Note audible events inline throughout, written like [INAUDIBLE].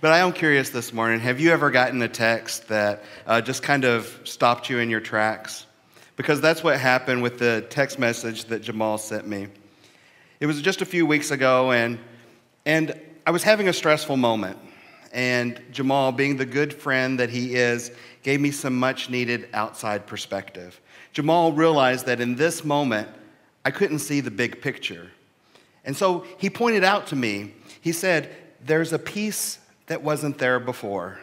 But I am curious this morning have you ever gotten a text that uh, just kind of stopped you in your tracks? Because that's what happened with the text message that Jamal sent me. It was just a few weeks ago, and, and I was having a stressful moment. And Jamal, being the good friend that he is, gave me some much needed outside perspective. Jamal realized that in this moment, I couldn't see the big picture. And so he pointed out to me, he said, There's a peace that wasn't there before,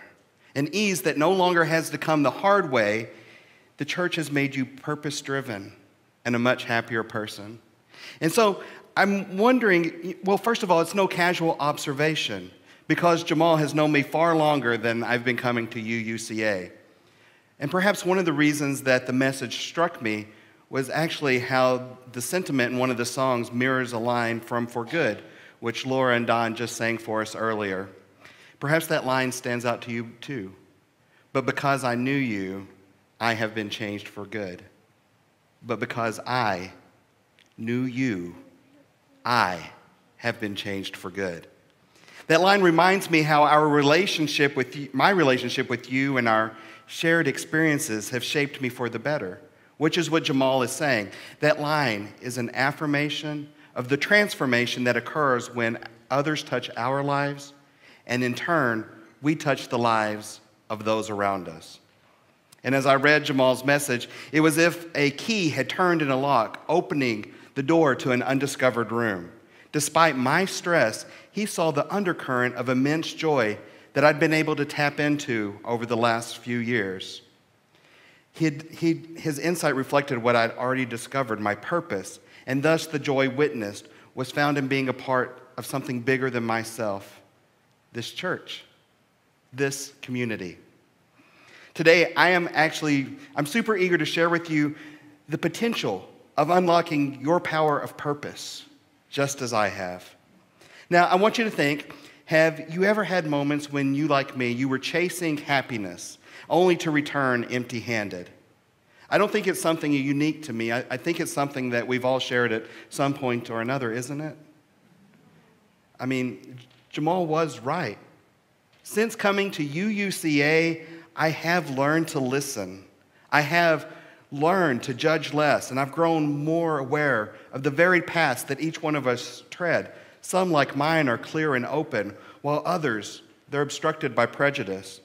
an ease that no longer has to come the hard way. The church has made you purpose driven and a much happier person. And so I'm wondering well, first of all, it's no casual observation because Jamal has known me far longer than I've been coming to UUCA. And perhaps one of the reasons that the message struck me was actually how the sentiment in one of the songs mirrors a line from For Good, which Laura and Don just sang for us earlier. Perhaps that line stands out to you too. But because I knew you, I have been changed for good. But because I knew you, I have been changed for good. That line reminds me how our relationship with you, my relationship with you and our shared experiences have shaped me for the better which is what Jamal is saying. That line is an affirmation of the transformation that occurs when others touch our lives, and in turn, we touch the lives of those around us. And as I read Jamal's message, it was as if a key had turned in a lock, opening the door to an undiscovered room. Despite my stress, he saw the undercurrent of immense joy that I'd been able to tap into over the last few years. He'd, he'd, his insight reflected what I'd already discovered my purpose, and thus the joy witnessed was found in being a part of something bigger than myself this church, this community. Today, I am actually, I'm super eager to share with you the potential of unlocking your power of purpose, just as I have. Now, I want you to think have you ever had moments when you, like me, you were chasing happiness? only to return empty handed. I don't think it's something unique to me. I, I, think it's something that we've all shared at some point or another, isn't it? I mean, Jamal was right. Since coming to UUCA, I have learned to listen. I have learned to judge less, and I've grown more aware of the varied paths that each one of us tread. Some, like mine, are clear and open, while others, they're obstructed by prejudice.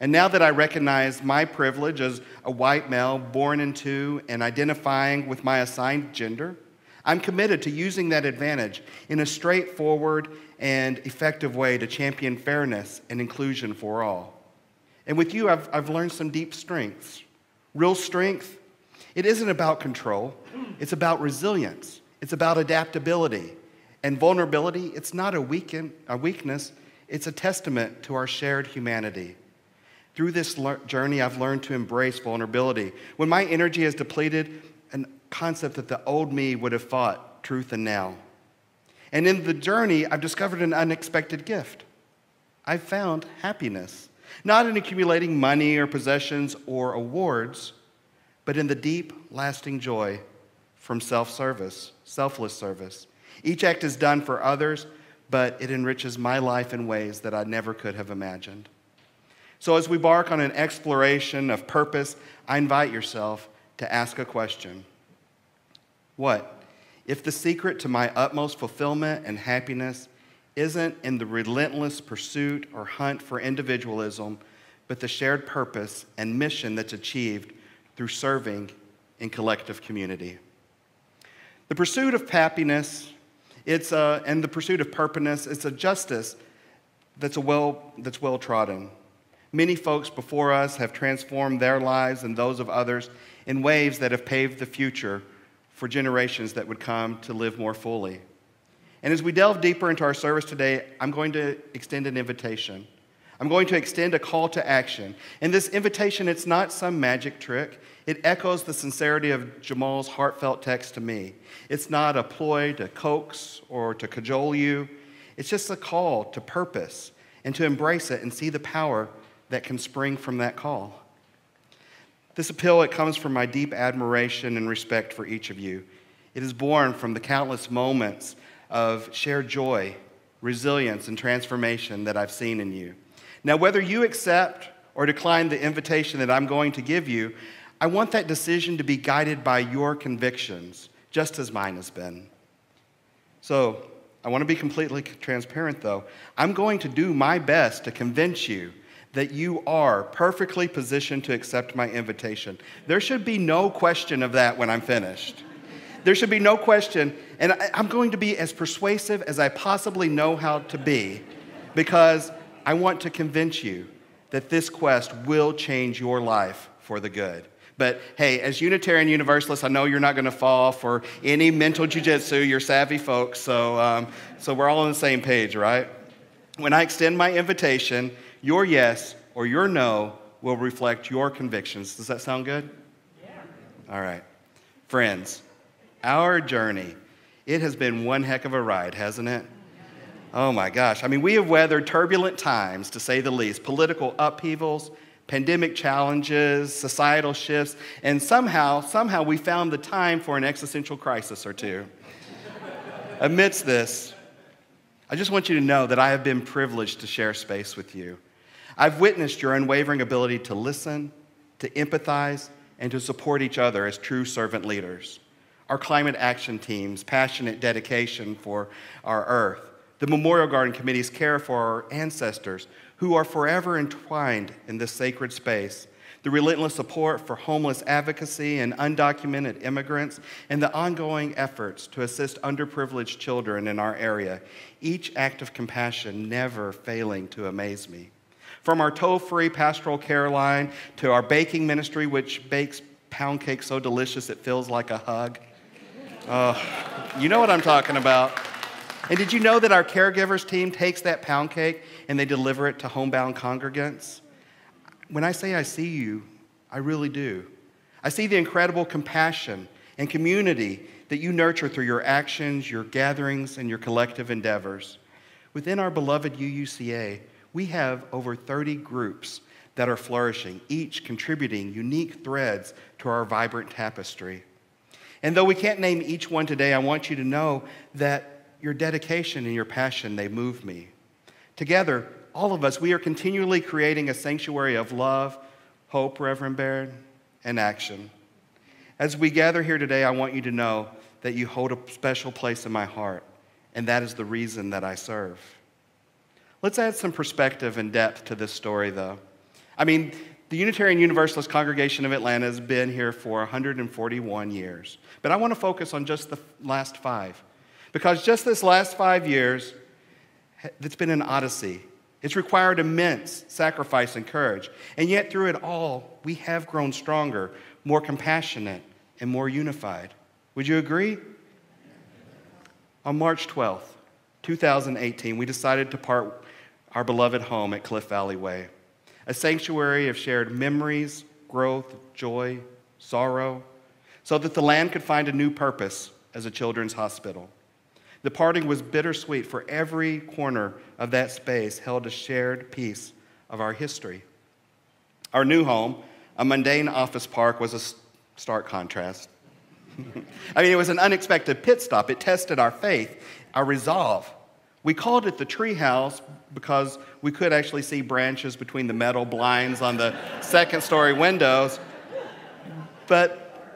And now that I recognize my privilege as a white male born into and identifying with my assigned gender, I'm committed to using that advantage in a straightforward and effective way to champion fairness and inclusion for all. And with you, I've, I've learned some deep strengths. Real strength, it isn't about control, it's about resilience, it's about adaptability. And vulnerability, it's not a, weaken, a weakness, it's a testament to our shared humanity. Through this journey, I've learned to embrace vulnerability. When my energy is depleted, concept that the old me would have fought truth and now. And in the journey, I've discovered an unexpected gift. I've found happiness, not in accumulating money or possessions or awards, but in the deep, lasting joy from self service, selfless service. Each act is done for others, but it enriches my life in ways that I never could have imagined. So, as we embark on an exploration of purpose, I invite yourself to ask a question What if the secret to my utmost fulfillment and happiness isn't in the relentless pursuit or hunt for individualism, but the shared purpose and mission that's achieved through serving in collective community? The pursuit of happiness it's a, and the pursuit of purpose, it's a justice that's, a well, that's well trodden. Many folks before us have transformed their lives and those of others in ways that have paved the future for generations that would come to live more fully. And as we delve deeper into our service today, I'm going to extend an invitation. I'm going to extend a call to action. And this invitation, it's not some magic trick. It echoes the sincerity of Jamal's heartfelt text to me. It's not a ploy to coax or to cajole you. It's just a call to purpose and to embrace it and see the power that can spring from that call. This appeal, it comes from my deep admiration and respect for each of you. It is born from the countless moments of shared joy, resilience, and transformation that I've seen in you. Now, whether you accept or decline the invitation that I'm going to give you, I want that decision to be guided by your convictions, just as mine has been. So, I want to be completely transparent though. I'm going to do my best to convince you that you are perfectly positioned to accept my invitation. There should be no question of that when I'm finished. There should be no question. And I'm going to be as persuasive as I possibly know how to be because I want to convince you that this quest will change your life for the good. But hey, as Unitarian Universalists, I know you're not going to fall for any mental jujitsu. You're savvy folks, so, um, so we're all on the same page, right? When I extend my invitation, your yes or your no will reflect your convictions. Does that sound good? Yeah. All right. Friends, our journey, it has been one heck of a ride, hasn't it? Oh my gosh. I mean, we have weathered turbulent times, to say the least, political upheavals, pandemic challenges, societal shifts, and somehow, somehow we found the time for an existential crisis or two. Amidst this, I just want you to know that I have been privileged to share space with you. I've witnessed your unwavering ability to listen, to empathize, and to support each other as true servant leaders. Our climate action team's passionate dedication for our earth, the Memorial Garden Committee's care for our ancestors who are forever entwined in this sacred space, the relentless support for homeless advocacy and undocumented immigrants, and the ongoing efforts to assist underprivileged children in our area, each act of compassion never failing to amaze me. From our toll free pastoral care line to our baking ministry, which bakes pound cake so delicious it feels like a hug. You know what I'm talking about. And did you know that our caregivers team takes that pound cake and they deliver it to homebound congregants? When I say I see you, I really do. I see the incredible compassion and community that you nurture through your actions, your gatherings, and your collective endeavors. Within our beloved UUCA, we have over 30 groups that are flourishing, each contributing unique threads to our vibrant tapestry. And though we can't name each one today, I want you to know that your dedication and your passion, they move me. Together, all of us, we are continually creating a sanctuary of love, hope, Reverend Baird, and action. As we gather here today, I want you to know that you hold a special place in my heart, and that is the reason that I serve. Let's add some perspective and depth to this story, though. I mean, the Unitarian Universalist Congregation of Atlanta has been here for 141 years, but I want to focus on just the last five. Because just this last five years, it's been an odyssey. It's required immense sacrifice and courage. And yet, through it all, we have grown stronger, more compassionate, and more unified. Would you agree? On March 12th, 2018, we decided to part our beloved home at Cliff Valley Way, a sanctuary of shared memories, growth, joy, sorrow, so that the land could find a new purpose as a children's hospital. The parting was bittersweet, for every corner of that space held a shared piece of our history. Our new home, a mundane office park, was a stark contrast. [LAUGHS] I mean, it was an unexpected pit stop. It tested our faith, our resolve. We called it the treehouse because we could actually see branches between the metal blinds on the [LAUGHS] second story windows. But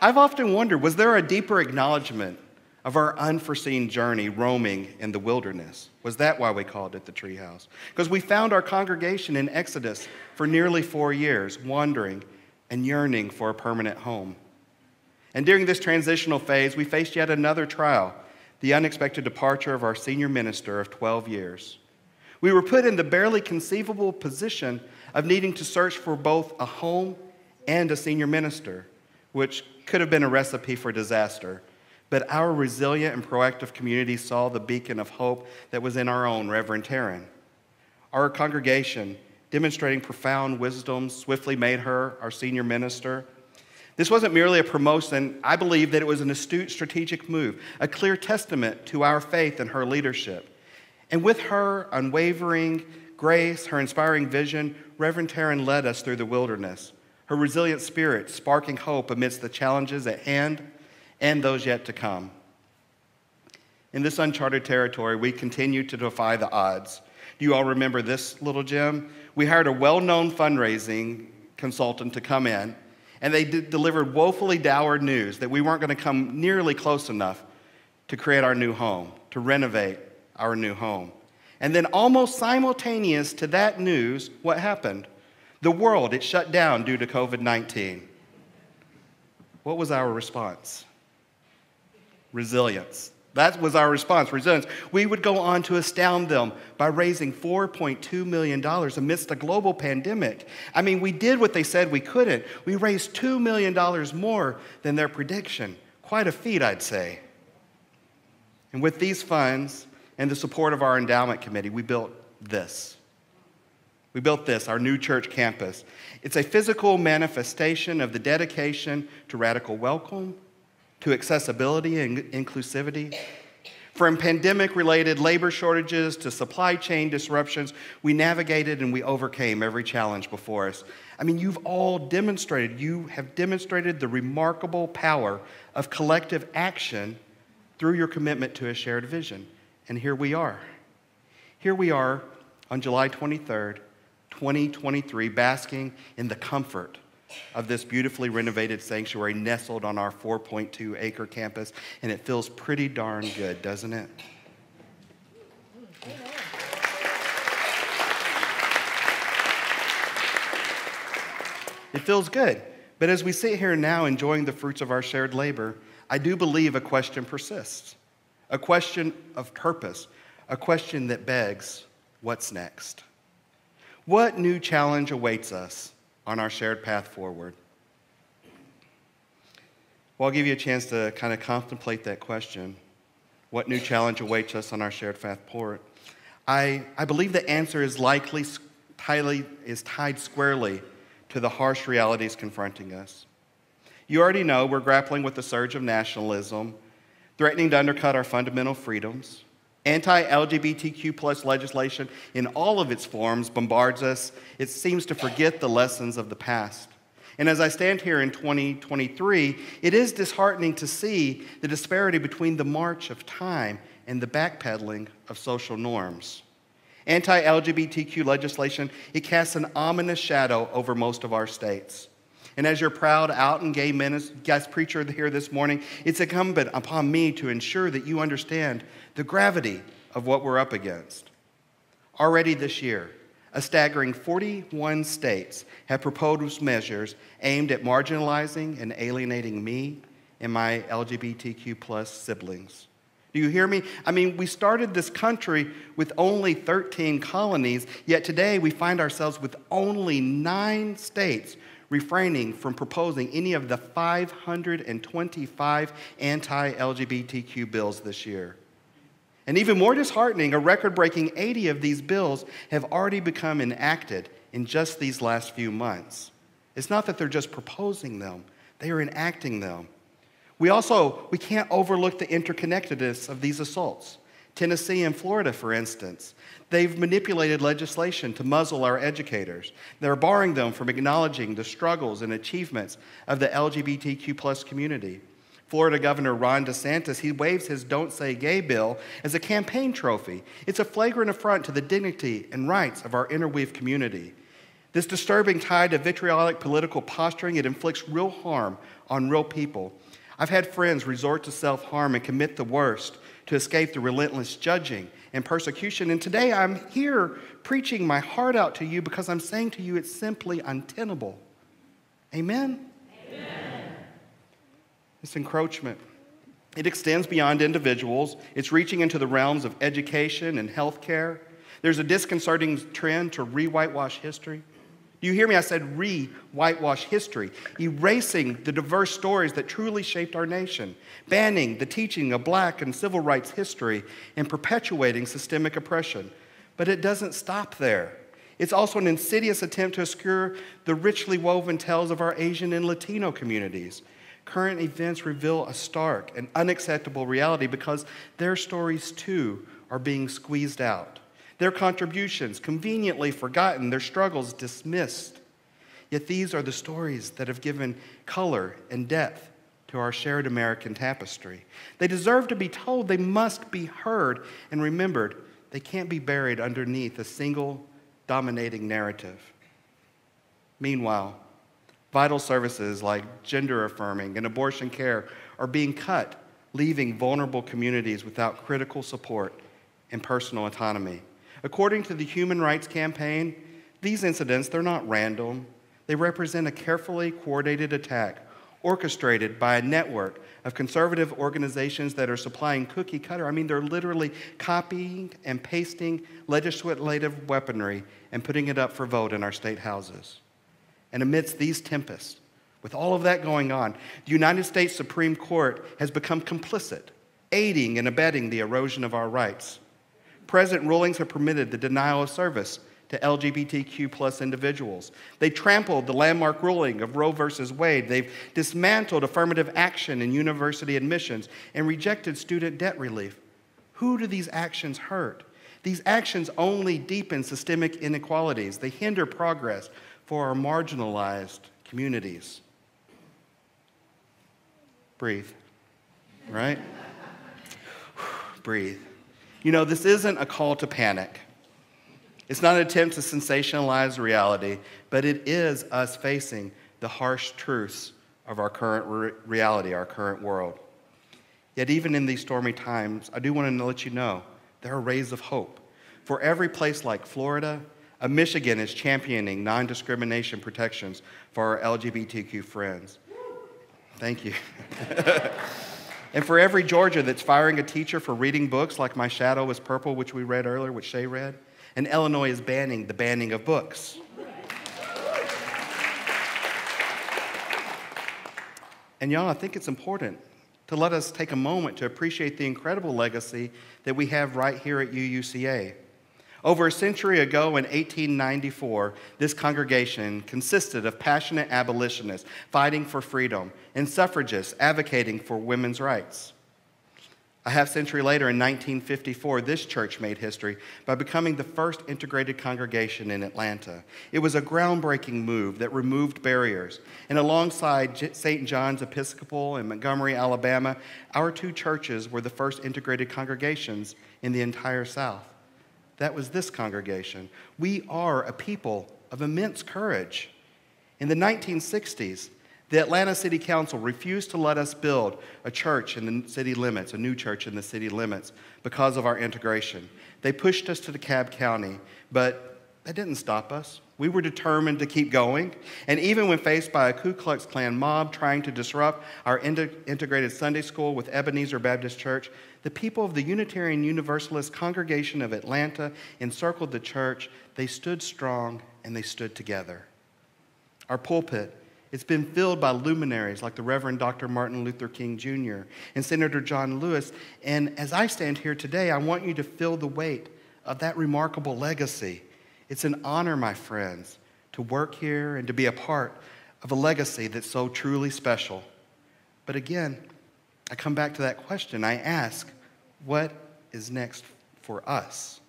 I've often wondered was there a deeper acknowledgement of our unforeseen journey roaming in the wilderness. Was that why we called it the treehouse? Because we found our congregation in Exodus for nearly four years, wandering and yearning for a permanent home. And during this transitional phase, we faced yet another trial the unexpected departure of our senior minister of 12 years. We were put in the barely conceivable position of needing to search for both a home and a senior minister, which could have been a recipe for disaster but our resilient and proactive community saw the beacon of hope that was in our own Reverend Taryn. Our congregation, demonstrating profound wisdom, swiftly made her our senior minister. This wasn't merely a promotion, I believe that it was an astute strategic move, a clear testament to our faith in her leadership. And with her unwavering grace, her inspiring vision, Reverend Taryn led us through the wilderness, her resilient spirit sparking hope amidst the challenges at hand and those yet to come. In this uncharted territory, we continue to defy the odds, Do you all remember this little gem? We hired a well known fundraising consultant to come in, and they d- delivered woefully dour news that we weren't going to come nearly close enough to create our new home, to renovate our new home. And then, almost simultaneous to that news, what happened? The world, it shut down due to COVID 19. What was our response? Resilience. That was our response, resilience. We would go on to astound them by raising $4.2 million amidst a global pandemic. I mean, we did what they said we couldn't. We raised $2 million more than their prediction. Quite a feat, I'd say. And with these funds and the support of our endowment committee, we built this. We built this, our new church campus. It's a physical manifestation of the dedication to radical welcome, to accessibility and inclusivity. From pandemic related labor shortages to supply chain disruptions, we navigated and we overcame every challenge before us. I mean, you've all demonstrated, you have demonstrated the remarkable power of collective action through your commitment to a shared vision. And here we are. Here we are on July 23rd, 2023, basking in the comfort of this beautifully renovated sanctuary nestled on our 4.2 acre campus, and it feels pretty darn good, doesn't it? It feels good. But as we sit here now enjoying the fruits of our shared labor, I do believe a question persists a question of purpose, a question that begs, what's next? What new challenge awaits us on our shared path forward? Well, I'll give you a chance to kind of contemplate that question. What new challenge awaits us on our shared path forward? I, I believe the answer is likely tightly, is tied squarely to the harsh realities confronting us. You already know we're grappling with the surge of nationalism, threatening to undercut our fundamental freedoms. Anti LGBTQ plus legislation in all of its forms bombards us. It seems to forget the lessons of the past. And as I stand here in 2023, it is disheartening to see the disparity between the march of time and the backpedaling of social norms. Anti LGBTQ legislation, it casts an ominous shadow over most of our states. And as your proud out and gay guest preacher here this morning, it's incumbent upon me to ensure that you understand the gravity of what we're up against. Already this year, a staggering 41 states have proposed measures aimed at marginalizing and alienating me and my LGBTQ plus siblings. Do you hear me? I mean, we started this country with only 13 colonies, yet today we find ourselves with only nine states refraining from proposing any of the 525 anti LGBTQ bills this year. And even more disheartening, a record breaking 80 of these bills have already become enacted in just these last few months. It's not that they're just proposing them, they are enacting them. We also we can't overlook the interconnectedness of these assaults. Tennessee and Florida, for instance, they've manipulated legislation to muzzle our educators. They're barring them from acknowledging the struggles and achievements of the LGBTQ plus community. Florida Governor Ron DeSantis, he waves his Don't Say Gay bill as a campaign trophy. It's a flagrant affront to the dignity and rights of our interweave community. This disturbing tide of vitriolic political posturing, it inflicts real harm on real people. I've had friends resort to self harm and commit the worst to escape the relentless judging and persecution. And today I'm here preaching my heart out to you because I'm saying to you it's simply untenable. Amen? This encroachment. It extends beyond individuals, it's reaching into the realms of education and healthcare. There's a disconcerting trend to re whitewash history. Do you hear me? I said re whitewash history, erasing the diverse stories that truly shaped our nation, banning the teaching of black and civil rights history, and perpetuating systemic oppression. But it doesn't stop there. It's also an insidious attempt to obscure the richly woven tales of our Asian and Latino communities current events reveal a stark and unacceptable reality because their stories too are being squeezed out, their contributions conveniently forgotten, their struggles dismissed. Yet these are the stories that have given color and depth to our shared American tapestry. They deserve to be told, they must be heard and remembered. they can't be buried underneath a single dominating narrative. Meanwhile, vital services like gender affirming and abortion care are being cut, leaving vulnerable communities without critical support and personal autonomy. According to the Human Rights Campaign, these incidents, they're not random. They represent a carefully coordinated attack orchestrated by a network of conservative organizations that are supplying cookie cutter. I mean, they're literally copying and pasting legislative weaponry and putting it up for vote in our state houses. And amidst these tempests, with all of that going on, the United States Supreme Court has become complicit, aiding and abetting the erosion of our rights. Present rulings have permitted the denial of service to LGBTQ plus individuals. They trampled the landmark ruling of Roe versus Wade. They've dismantled affirmative action in university admissions and rejected student debt relief. Who do these actions hurt? These actions only deepen systemic inequalities. They hinder progress for our marginalized communities. Breathe, right? [SIGHS] Breathe. You know, this isn't a call to panic. It's not an attempt to sensationalize reality, but it is us facing the harsh truths of our current re- reality, our current world. Yet, even in these stormy times, I do want to let you know there are rays of hope. For every place like Florida, a Michigan is championing non discrimination protections for our LGBTQ friends. Thank you. [LAUGHS] and for every Georgia that's firing a teacher for reading books like My Shadow is Purple, which we read earlier, which Shay read, and Illinois is banning the banning of books. And y'all, I think it's important to let us take a moment to appreciate the incredible legacy that we have right here at UUCA. Over a century ago in 1894, this congregation consisted of passionate abolitionists fighting for freedom and suffragists advocating for women's rights. A half century later, in 1954, this church made history by becoming the first integrated congregation in Atlanta. It was a groundbreaking move that removed barriers. And alongside St. John's Episcopal in Montgomery, Alabama, our two churches were the first integrated congregations in the entire South. That was this congregation. We are a people of immense courage. In the 1960s, the Atlanta City Council refused to let us build a church in the city limits, a new church in the city limits, because of our integration. They pushed us to DeKalb County, but that didn't stop us. We were determined to keep going. And even when faced by a Ku Klux Klan mob trying to disrupt our integrated Sunday school with Ebenezer Baptist Church, the people of the Unitarian Universalist Congregation of Atlanta encircled the church. They stood strong and they stood together. Our pulpit it's been filled by luminaries like the Reverend Dr. Martin Luther King Jr. and Senator John Lewis. And as I stand here today, I want you to feel the weight of that remarkable legacy. It's an honor, my friends, to work here and to be a part of a legacy that's so truly special. But again, I come back to that question. I ask, what is next for us?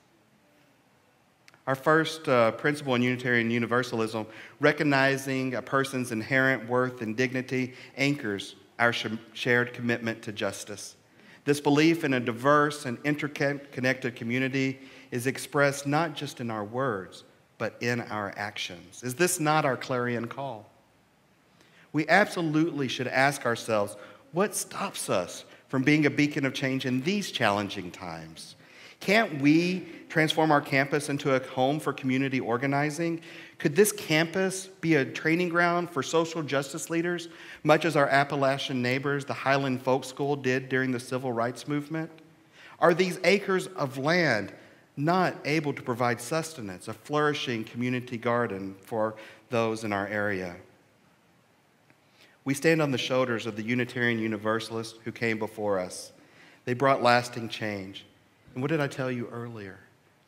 Our first uh, principle in Unitarian Universalism, recognizing a person's inherent worth and dignity, anchors our sh- shared commitment to justice. This belief in a diverse and interconnected community is expressed not just in our words, but in our actions. Is this not our clarion call? We absolutely should ask ourselves what stops us from being a beacon of change in these challenging times? Can't we transform our campus into a home for community organizing? Could this campus be a training ground for social justice leaders, much as our Appalachian neighbors, the Highland Folk School, did during the civil rights movement? Are these acres of land not able to provide sustenance, a flourishing community garden for those in our area? We stand on the shoulders of the Unitarian Universalists who came before us. They brought lasting change. And what did I tell you earlier?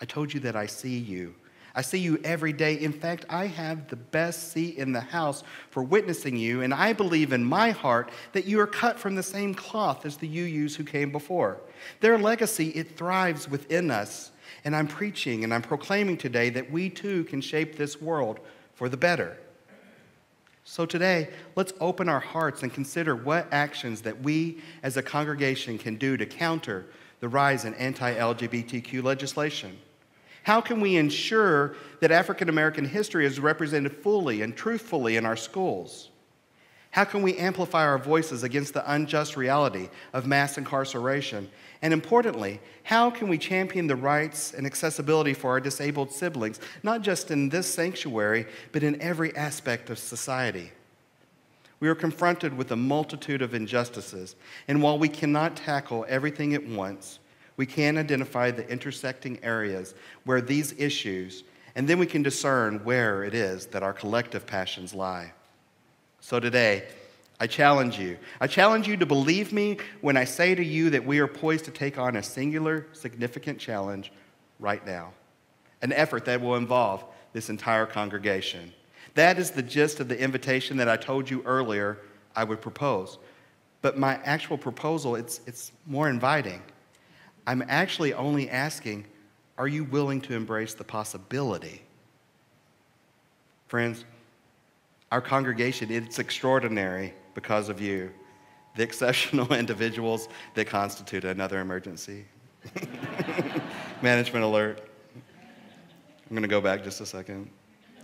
I told you that I see you. I see you every day. In fact, I have the best seat in the house for witnessing you, and I believe in my heart that you are cut from the same cloth as the UUs who came before. Their legacy, it thrives within us. And I'm preaching and I'm proclaiming today that we too can shape this world for the better. So today, let's open our hearts and consider what actions that we as a congregation can do to counter the rise in anti LGBTQ legislation? How can we ensure that African American history is represented fully and truthfully in our schools? How can we amplify our voices against the unjust reality of mass incarceration? And importantly, how can we champion the rights and accessibility for our disabled siblings, not just in this sanctuary, but in every aspect of society? We are confronted with a multitude of injustices, and while we cannot tackle everything at once, we can identify the intersecting areas where these issues, and then we can discern where it is that our collective passions lie. So today, I challenge you. I challenge you to believe me when I say to you that we are poised to take on a singular, significant challenge right now, an effort that will involve this entire congregation. That is the gist of the invitation that I told you earlier I would propose. But my actual proposal, it's, it's more inviting. I'm actually only asking, are you willing to embrace the possibility? Friends, our congregation, it's extraordinary because of you, the exceptional [LAUGHS] individuals that constitute another emergency. [LAUGHS] Management alert. I'm going to go back just a second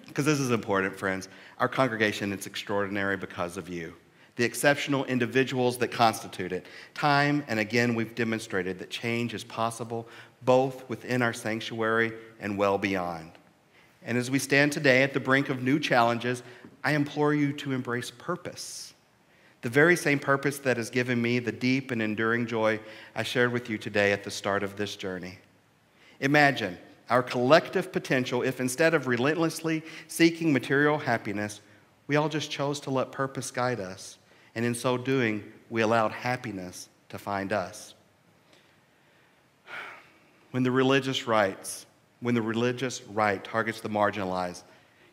because this is important, friends. Our congregation, it's extraordinary because of you, the exceptional individuals that constitute it. Time and again, we've demonstrated that change is possible both within our sanctuary and well beyond. And as we stand today at the brink of new challenges, I implore you to embrace purpose. The very same purpose that has given me the deep and enduring joy I shared with you today at the start of this journey. Imagine our collective potential if instead of relentlessly seeking material happiness, we all just chose to let purpose guide us. And in so doing, we allowed happiness to find us. When the religious rights, when the religious right targets the marginalized,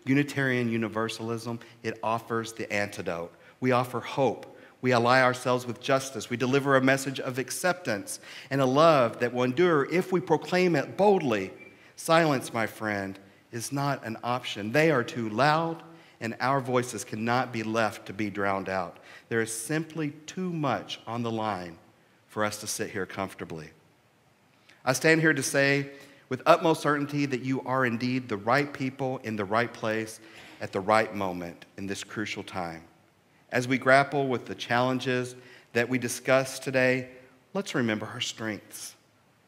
Unitarian Universalism, it offers the antidote. We offer hope. We ally ourselves with justice. We deliver a message of acceptance and a love that will endure if we proclaim it boldly Silence, my friend, is not an option. They are too loud, and our voices cannot be left to be drowned out. There is simply too much on the line for us to sit here comfortably. I stand here to say with utmost certainty that you are indeed the right people in the right place at the right moment in this crucial time. As we grapple with the challenges that we discuss today, let's remember our strengths.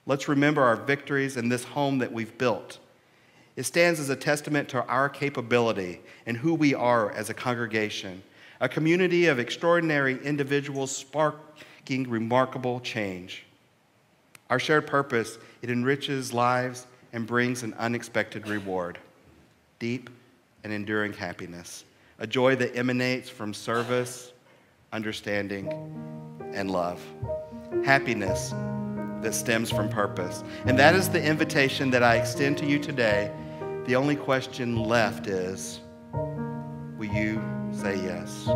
Let's remember our victories in this home that we've built. It stands as a testament to our capability and who we are as a congregation, a community of extraordinary individuals sparking remarkable change. Our shared purpose, it enriches lives and brings an unexpected reward, deep and enduring happiness, a joy that emanates from service, understanding, and love. Happiness that stems from purpose. And that is the invitation that I extend to you today. The only question left is will you say yes?